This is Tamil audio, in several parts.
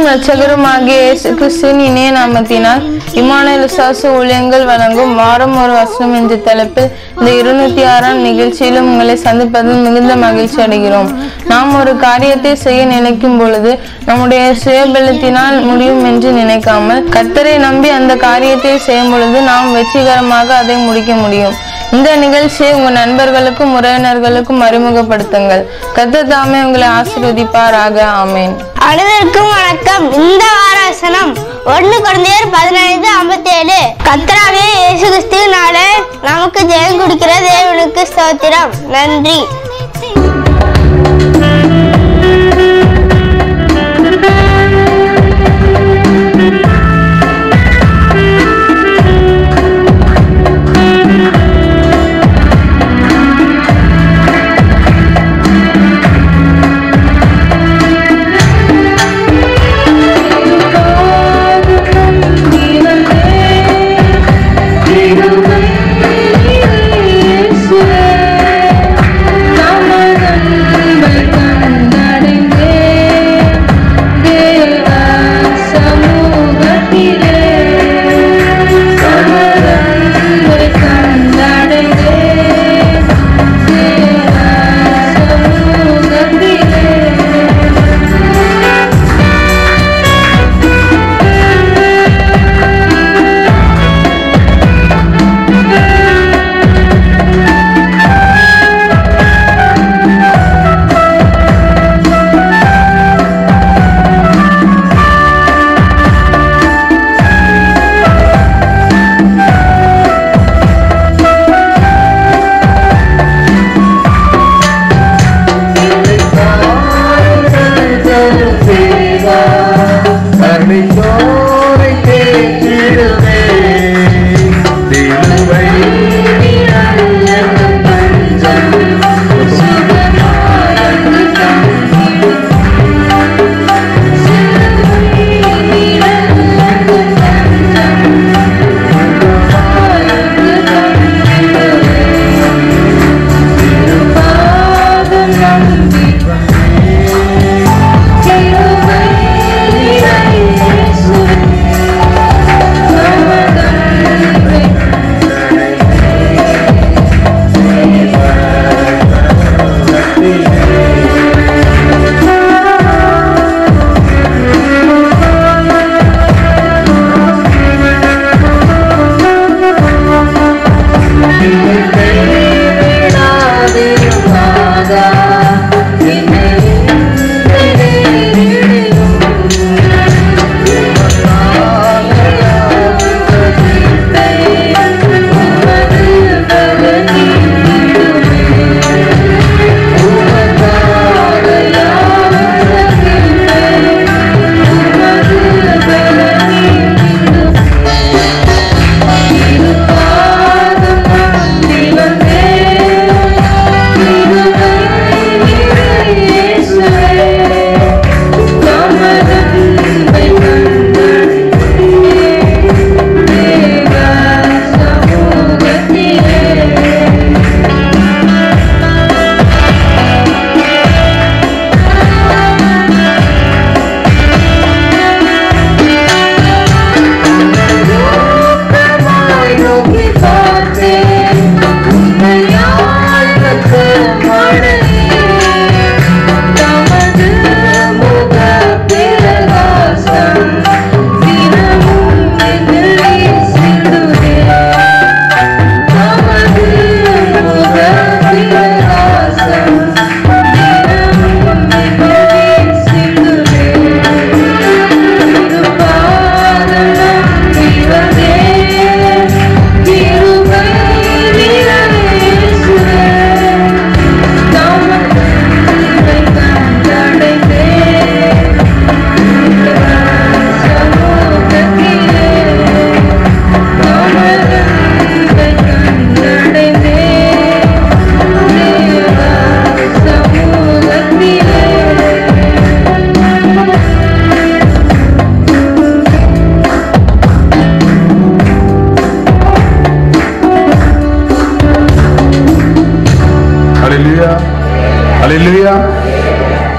கத்தரும் இரட்சகருமாகிய இயேசு கிறிஸ்துவின் இணைய நாமத்தினால் இமான விசுவாச ஊழியங்கள் வழங்கும் வாரம் ஒரு வசனம் என்ற தலைப்பில் இந்த இருநூத்தி ஆறாம் நிகழ்ச்சியிலும் உங்களை சந்திப்பதில் மிகுந்த மகிழ்ச்சி அடைகிறோம். நாம் ஒரு காரியத்தை செய்ய நினைக்கும் பொழுது நம்முடைய சுயபலத்தினால் முடியும் என்று நினைக்காமல் கத்தரை நம்பி அந்த காரியத்தை செய்யும் பொழுது நாம் வெற்றிகரமாக அதை முடிக்க முடியும். இந்த நிகழ்ச்சியை உங்கள் நண்பர்களுக்கும் உறவினர்களுக்கும் அறிமுகப்படுத்துங்கள். கத்த தாமே உங்களை ஆசிர்வதிப்பாராக. ஆமேன். அனைவருக்கும் வணக்கம். இந்த வாராசனம் ஒண்ணு குழந்தையர் பதினைந்து ஐம்பத்தி ஏழு கத்தராவே இயேசு கிறிஸ்துவினாலே நமக்கு ஜெயம் கொடுக்கிற தேவனுக்கு ஸ்தோத்திரம். நன்றி.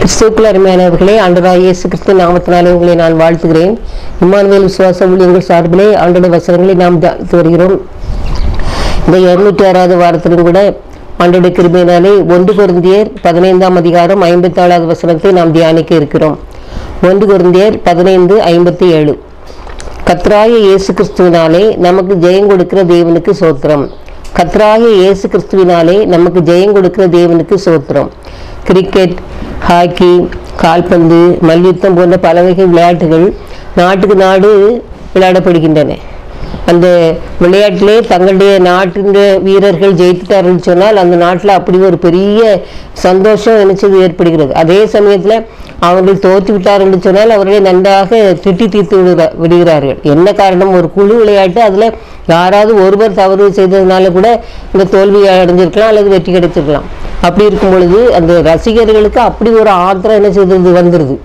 கிறிஸ்துக்குள் அருமையானவர்களே ஆண்டவராய் இயேசு கிறிஸ்து நாமத்தினாலே உங்களை நான் வாழ்த்துகிறேன். இம்மானுவேல் விசுவாச ஊழியர்கள் சார்பிலே ஆண்டோட வசனங்களை நாம் தியானித்து வருகிறோம். இந்த இருநூற்றி ஆறாவது வாரத்திலும் கூட ஆண்டோட கிருபையினாலே ஒன்று பொருந்தியர் பதினைந்தாம் அதிகாரம் ஐம்பத்தி ஏழாவது வசனத்தை நாம் தியானிக்க இருக்கிறோம். ஒன்று பொருந்தியர் பதினைந்து ஐம்பத்தி ஏழு கத்ராய இயேசு கிறிஸ்துவினாலே நமக்கு ஜெயம் கொடுக்கிற தேவனுக்கு சோத்திரம். கத்ராய இயேசு கிறிஸ்துவினாலே நமக்கு ஜெயம் கொடுக்கிற தேவனுக்கு சோத்திரம் கிரிக்கெட் ஹாக்கி கால்பந்து மல்யுத்தம் போன்ற பல வகை விளையாட்டுகள் நாட்டுக்கு நாடு விளையாடப்படுகின்றன. அந்த விளையாட்டிலே தங்களுடைய நாட்டின் வீரர்கள் ஜெயித்துட்டார்கள் சொன்னால் அந்த நாட்டில் அப்படி ஒரு பெரிய சந்தோஷம் நினைச்சது ஏற்படுகிறது. அதே சமயத்தில் அவர்கள் தோற்று விட்டார்கள் என்று சொன்னால் அவர்களை நன்றாக திட்டி தீர்த்து விடுகிற விடுகிறார்கள். என்ன காரணம்? ஒரு குழு விளையாட்டு அதில் யாராவது ஒருவர் தவறு செய்ததுனால கூட இந்த தோல்வி அடைஞ்சிருக்கலாம் அல்லது வெற்றி கிடைத்திருக்கலாம். அப்படி இருக்கும் பொழுது அந்த ரசிகர்களுக்கு அப்படி ஒரு ஆத்திரம் என்ன செய்தது? வந்துடுது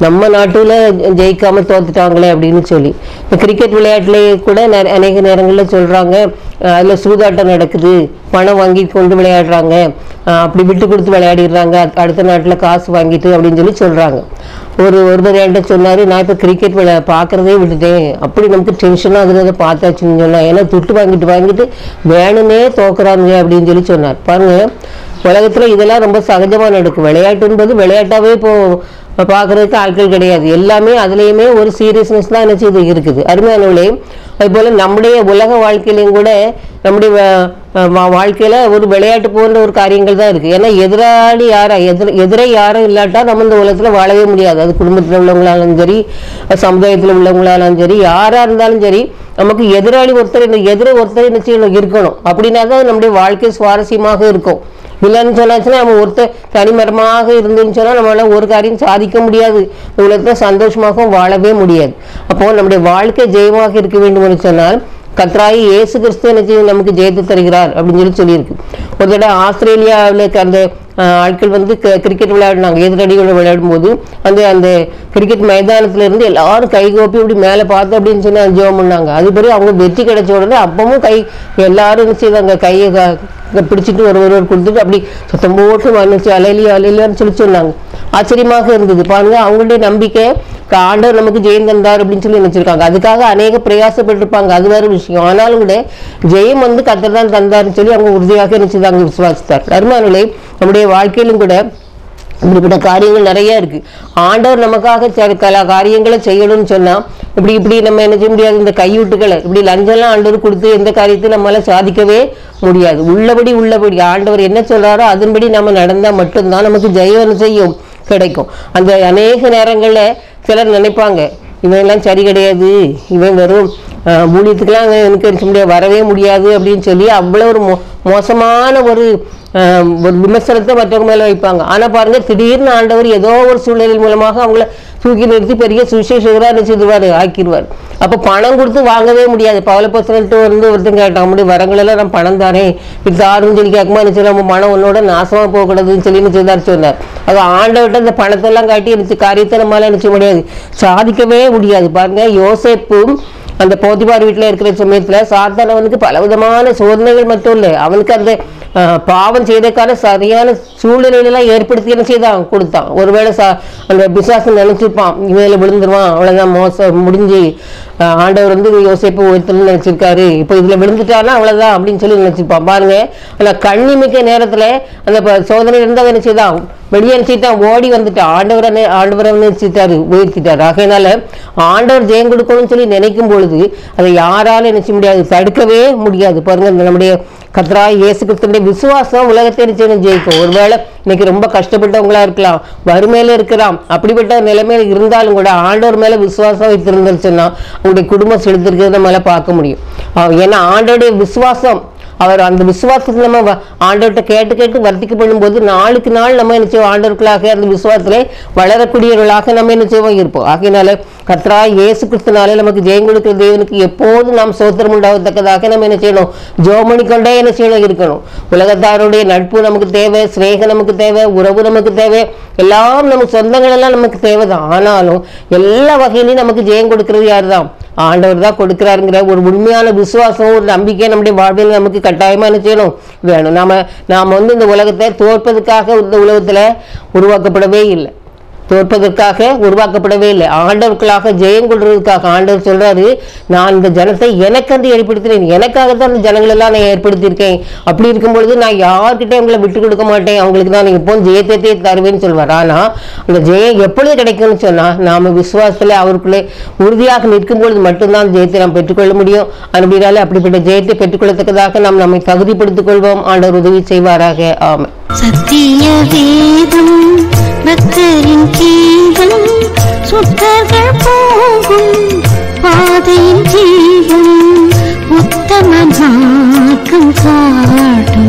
நம்ம நாட்டில் ஜெயிக்காமல் தோத்துட்டாங்களே அப்படின்னு சொல்லி. இப்போ கிரிக்கெட் விளையாட்டுலேயே கூட நெ- அநேக நேரங்களில் சொல்கிறாங்க அதில் சூதாட்டம் நடக்குது. பணம் வாங்கி கொண்டு விளையாடுறாங்க. அப்படி விட்டு கொடுத்து விளையாடிடுறாங்க. அடுத்த நாட்டில் காசு வாங்கிட்டு அப்படின்னு சொல்லி சொல்கிறாங்க ஒரு ஒருவர் என்கிட்ட சொன்னார் நான் இப்போ கிரிக்கெட் விளையா பார்க்குறதே விட்டுட்டேன். அப்படி நமக்கு டென்ஷனாக அதில் அதை பார்த்தாச்சுன்னு சொன்னால் ஏன்னா துட்டு வாங்கிட்டு வாங்கிட்டு வேணும்னே தோக்குறாங்க அப்படின்னு சொல்லி சொன்னார். பாருங்கள் உலகத்தில் இதெல்லாம் ரொம்ப சகஜமாக நடக்கும். விளையாட்டுன்றது விளையாட்டாகவே இப்போது இப்போ பார்க்குறதுக்கு ஆட்கள் கிடையாது. எல்லாமே அதுலேயுமே ஒரு சீரியஸ்னஸ் தான் என்ன செய்து இருக்குது. அருமையானவர்களே அதுபோல் நம்முடைய உலக வாழ்க்கையிலையும் கூட நம்முடைய வா- ஒரு விளையாட்டு போன்ற ஒரு காரியங்கள் தான் இருக்குது ஏன்னா எதிராளி யாரா எதிர எதிரை யாரும் இல்லாட்டா நம்ம இந்த உலகத்தில் வாழவே முடியாது. அது குடும்பத்தில் உள்ளவங்களாலும் சரி சமுதாயத்தில் உள்ளவங்களாலும் சரி யாராக இருந்தாலும் சரி நமக்கு எதிராளி ஒருத்தர் இந்த எதிர ஒருத்தர் என்ன செய்யணும் இருக்கணும். அப்படின்னா தான் நம்முடைய வாழ்க்கை சுவாரஸ்யமாக இருக்கும். இல்லைன்னு சொன்னாச்சுன்னா நம்ம ஒருத்தர் தனிமரமாக இருந்துன்னு சொன்னால் நம்மளால் ஒரு காரியம் சாதிக்க முடியாது. உலகத்தில் சந்தோஷமாகவும் வாழவே முடியாது. அப்போது நம்முடைய வாழ்க்கை ஜெயமாக இருக்க வேண்டும் என்று சொன்னால் கத்ராயி இயேசு கிறிஸ்து என்ன நமக்கு ஜெயத்து தருகிறார் அப்படின்னு சொல்லி சொல்லியிருக்கு. ஒரு தடவை ஆஸ்திரேலியாவில் அந்த ஆட்கள் வந்து க- கிரிக்கெட் விளையாடினாங்க. எதிரடிகளை விளையாடும் போது அந்த அந்த கிரிக்கெட் மைதானத்துல இருந்து எல்லாரும் கை கோப்பி இப்படி மேலே பார்த்து அப்படின்னு சொல்லி ஜெபம் பண்ணாங்க. அது பெரிய அவங்க வெற்றி கிடைச்ச உடனே அப்பவும் கை எல்லாரும் செய்வாங்க? கையை க- பிடிச்சிட்டு ஒரு ஒருவர் கொடுத்துட்டு அப்படி சத்தம் போட்டு மன்னிச்சு அலையிலே அலையிலான்னு சொல்லி சொன்னாங்க. ஆச்சரியமாக இருந்தது. பாருங்க அவங்களுடைய நம்பிக்கை ஆண்டவர் நமக்கு ஜெயம் தந்தார் அப்படின்னு சொல்லி நினைச்சிருக்காங்க. அதுக்காக அநேக பிரயாசப்பட்டிருப்பாங்க. அது வேற விஷயம். ஆனாலும் கூட ஜெயம் வந்து கத்தர் தான் தந்தார்னு சொல்லி அவங்க உறுதியாக நினைச்சதாங்க விசுவாசித்தார். அருமானங்களே நம்முடைய வாழ்க்கையிலும் கூட இப்படிப்பட்ட காரியங்கள் நிறைய இருக்கு. ஆண்டவர் நமக்காக சில கல காரியங்களை செய்யணும்னு சொன்னா இப்படி இப்படி நம்ம என்ன செய்ய முடியாது? இந்த கையூட்டுகளை இப்படி லஞ்சம்லாம் ஆண்டவர் கொடுத்து எந்த காரியத்தையும் நம்மளால சாதிக்கவே முடியாது. உள்ளபடி உள்ளபடி. ஆண்டவர் என்ன சொல்றாரோ அதன்படி நம்ம நடந்தா மட்டும்தான் நமக்கு ஜெயம் செய்யும் கிடைக்கும். அந்த அநேக நேரங்கள்ல சிலர் நினைப்பாங்க இவன் எல்லாம் சரி கிடையாது. இவன் வெறும் ஆஹ், ஊழியத்துக்கெல்லாம் எனக்கு முடியாது வரவே முடியாது அப்படின்னு சொல்லி அவ்வளோ ஒரு மொ மோசமான ஒரு ஒரு விமர்சனத்தை மற்றவங்க மேலே வைப்பாங்க. ஆனால் பாருங்க திடீர்னு ஆண்டவர் ஏதோ ஒரு சூழ்நிலை மூலமாக அவங்கள தூக்கி நிறுத்தி பெரிய சுவிசேஷகராக நினைச்சிடுவார் ஆக்கிடுவார் அப்போ பணம் கொடுத்து வாங்கவே முடியாது. பவல வந்து ஒருத்தன் கேட்டான் அப்படி வரங்களெல்லாம் நான் பணம் தானே? இது தாருன்னு சொல்லி கேட்குமா நினச்சி நம்ம பணம் உன்னோட நாசமாக போகக்கூடாதுன்னு சொல்லி நினச்சிருந்தார் சொன்னார். அது ஆண்டவர்கிட்ட இந்த பணத்தெல்லாம் காட்டி நினச்சி காரியத்தை நம்மளால நினச்ச முடியாது. சாதிக்கவே முடியாது. பாருங்கள் யோசேப்பும் அந்த போத்திபார் வீட்டில் இருக்கிற சமயத்துல சாத்தானவனுக்கு பலவிதமான சோதனைகள் மட்டும் இல்லை. அவனுக்கு அந்த பாவம் செய்ததுக்கான சரியான சூழ்நிலையெல்லாம் ஏற்படுத்தி என்ன செய்தான் கொடுத்தான் ஒருவேளை சா அந்த பிசாசு நினைச்சிருப்பான் இவையில் விழுந்துருவான் அவ்வளோதான் மோசம் முடிஞ்சு ஆண்டவர் வந்து யோசிப்பு ஒருத்தர் நினைச்சிருக்காரு இப்போ இதில் விழுந்துட்டானா அவ்வளோதான் அப்படின்னு சொல்லி நினைச்சிருப்பான் பாருங்க ஆனால் கண்ணிமிக்க நேரத்தில் அந்த ப- சோதனை இருந்தால் என்ன செய்தான் வெளியே நினைச்சிட்டான் ஓடி வந்துட்டான் ஆண்டவரை நெ- ஆண்டவரை நினைச்சிட்டாரு உயர்த்திட்டாரு ஆகையினால ஆண்டவர் ஜெயம் கொடுக்கணும்னு சொல்லி நினைக்கும் பொழுது அதை யாராலும் நினைச்ச முடியாது தடுக்கவே முடியாது பாருங்க நம்முடைய கத்ரா இயேசு கிறிஸ்துடைய விசுவாசம் உலகத்தை நிச்சயம் ஜெயிக்கும். ஒருவேளை இன்னைக்கு ரொம்ப கஷ்டப்பட்டவங்களா இருக்கலாம். வறுமையில இருக்கலாம். அப்படிப்பட்ட நிலைமையில இருந்தாலும் கூட ஆண்டவர் மேல விசுவாசம் வைத்திருந்துருச்சுன்னா அவங்களுடைய குடும்பம் செலுத்திருக்கிறத மேல பார்க்க முடியும். ஏன்னா ஆண்டோடைய விசுவாசம் அவர் அந்த விசுவாசத்தில் நம்ம வ- ஆண்டவர்கிட்ட கேட்டு கேட்டு வர்த்திக்கப்படும் போது நாளுக்கு நாள் நம்ம என்ன செய்வோம்? ஆண்டவர்களாக அந்த விசுவாசத்திலே வளரக்கூடியவர்களாக நம்ம என்ன செய்வோம்? இருப்போம். ஆகையினால கத்ரா இயேசு கிறிஸ்துனாலே நமக்கு ஜெயம் கொடுக்கிற தேவனுக்கு எப்போதும் நாம் சோத்திரம் உண்டாகத்தக்கதாக நம்ம என்ன செய்யணும்? ஜோமணி கொண்டே என்ன செய்யணும்? இருக்கணும். உலகத்தாருடைய நட்பு நமக்கு தேவை சிநேகம் நமக்கு தேவை உறவு நமக்கு தேவை. எல்லாம் நமக்கு சொந்தங்கள் எல்லாம் நமக்கு தேவைதான். ஆனாலும் எல்லா வகையிலையும் நமக்கு ஜெயம் கொடுக்கிறது யார் தான் ஆண்டவர் தான் கொடுக்குறாருங்கிற ஒரு உண்மையான விசுவாசம் ஒரு நம்பிக்கை நம்முடைய வாழ்வில் நமக்கு கட்டாயமான என்ன செய்யணும்? வேணும். நாம நாம் வந்து இந்த உலகத்தை தோற்பதுக்காக இந்த உலகத்தில் உருவாக்கப்படவே இல்லை. தோற்பதற்காக உருவாக்கப்படவே இல்லை. ஆண்டவர்களாக ஜெயம் கொள்வதற்காக ஆண்டவர் சொல்றாரு நான் இந்த ஜனத்தை எனக்கென்று ஏற்படுத்தினேன். எனக்காக தான் இந்த ஜனங்கள் எல்லாம் நான் ஏற்படுத்தியிருக்கேன். அப்படி இருக்கும் பொழுது நான் யார்கிட்ட உங்களை விட்டு கொடுக்க மாட்டேன். அவங்களுக்கு நான் எப்போ ஜெயத்தை தருவேன்னு சொல்வார். ஆனா அந்த ஜெயம் எப்பொழுது கிடைக்கும்னு சொன்னா நாம விசுவாசத்துல அவருக்குள்ளே உறுதியாக நிற்கும் பொழுது மட்டும்தான் ஜெயத்தை நாம் பெற்றுக்கொள்ள முடியும். அப்படினால அப்படிப்பட்ட ஜெயத்தை பெற்றுக்கொள்ளத்தக்கதாக நாம் நம்மை தகுதிப்படுத்திக் கொள்வோம். ஆண்டவர் உதவி செய்வாராக. ஆமாம் சத்திய வேதம் பக்தரின் ஜீவன் சுத்தர்கள் போகும் பாதையின் ஜீவன் உத்தமமாக்கும் காட்டும்.